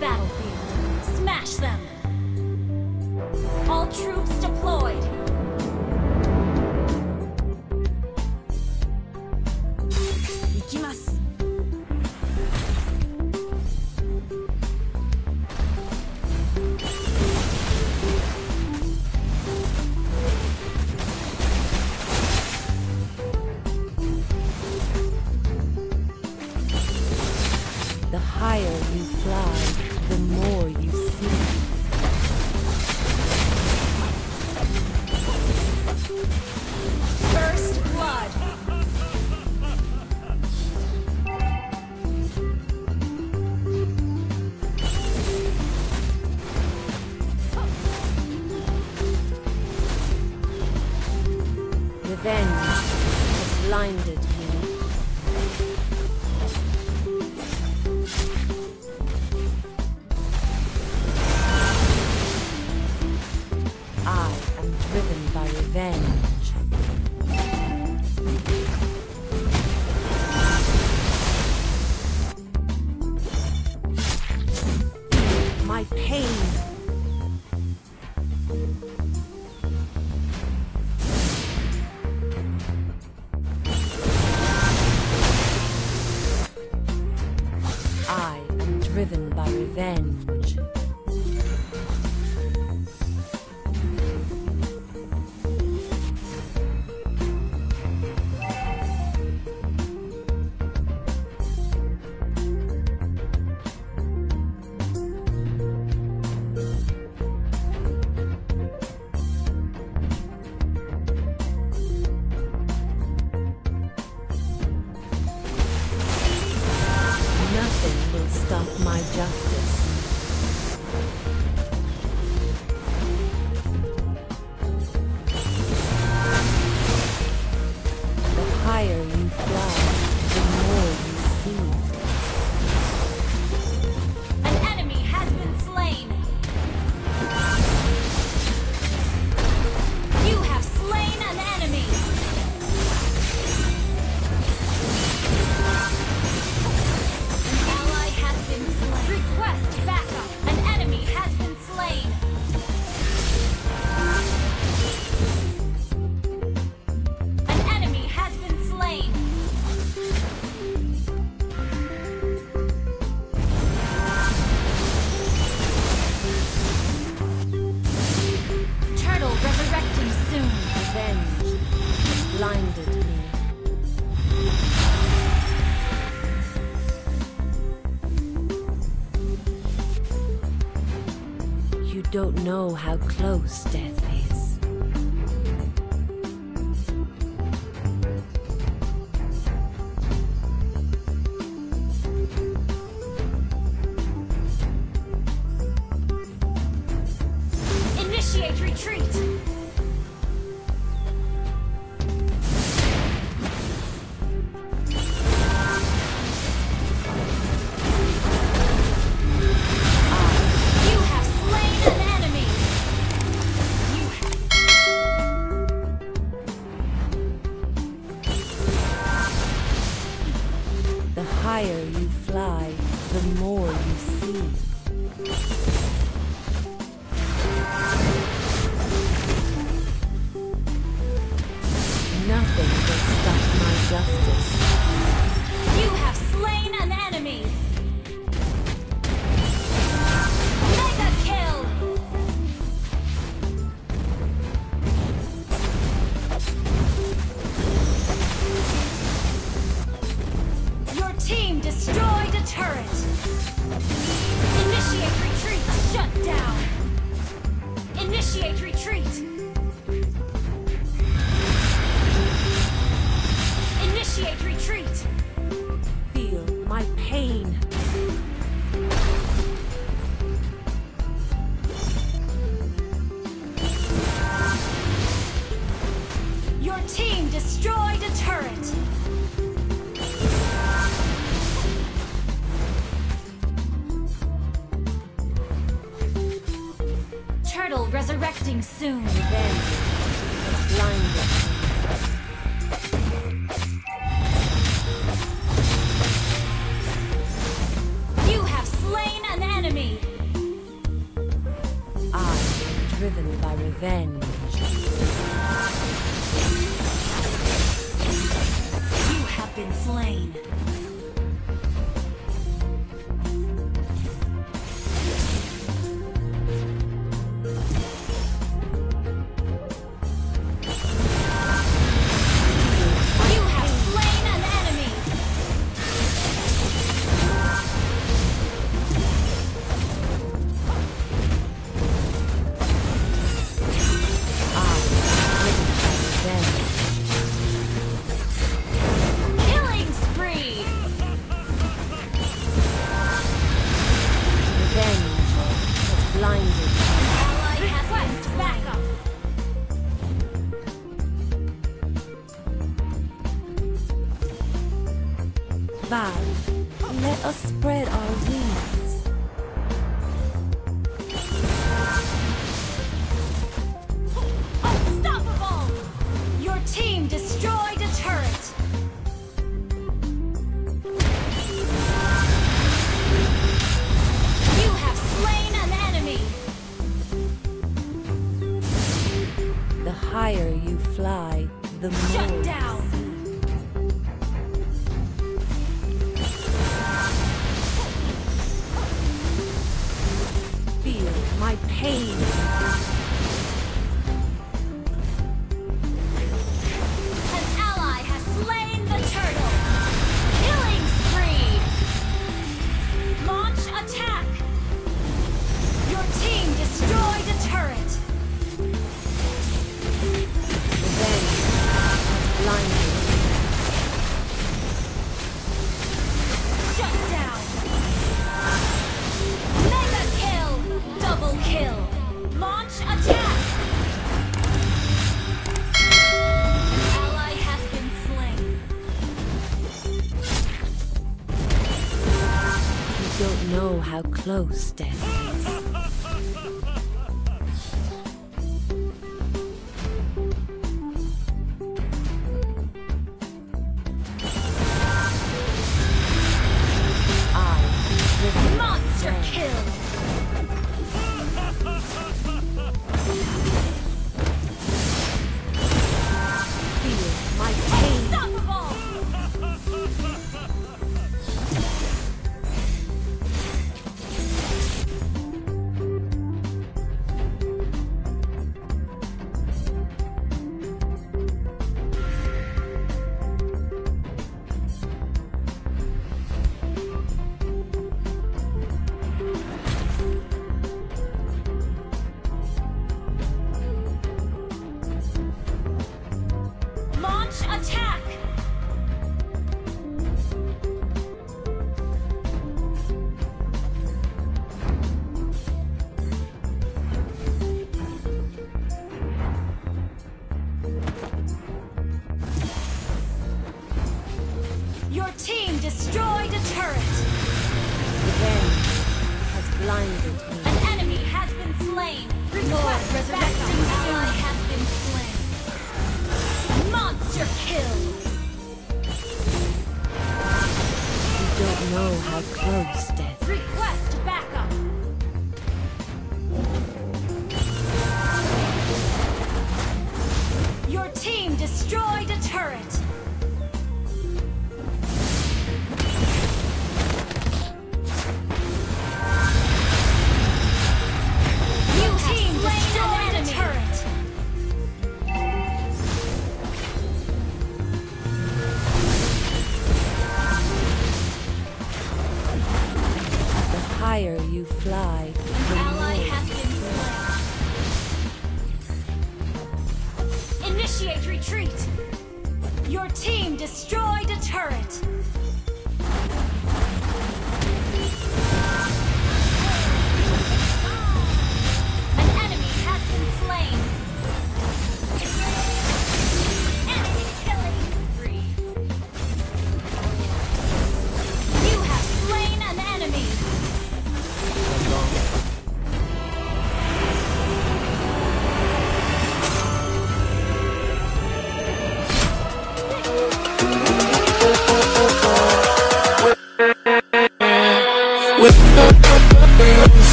battlefield. Smash them! All troops deployed! Ikimasu! The higher you fly, the more you see. First blood! Revenge has blinded revenge. My pain. I am driven by revenge. You don't know how close death is. Higher you fly, the more you see. Nothing will stop my justice. You have slain Initiate retreat! Initiate retreat! Feel my pain. Your team destroyed a turret! Expecting soon revenge. Blinded. driven by revenge. You have been slain. Let us spread our wings. don't know how close death is. Monster kills! Lord, resurrecting has been slain. Monster kill! You don't know how close,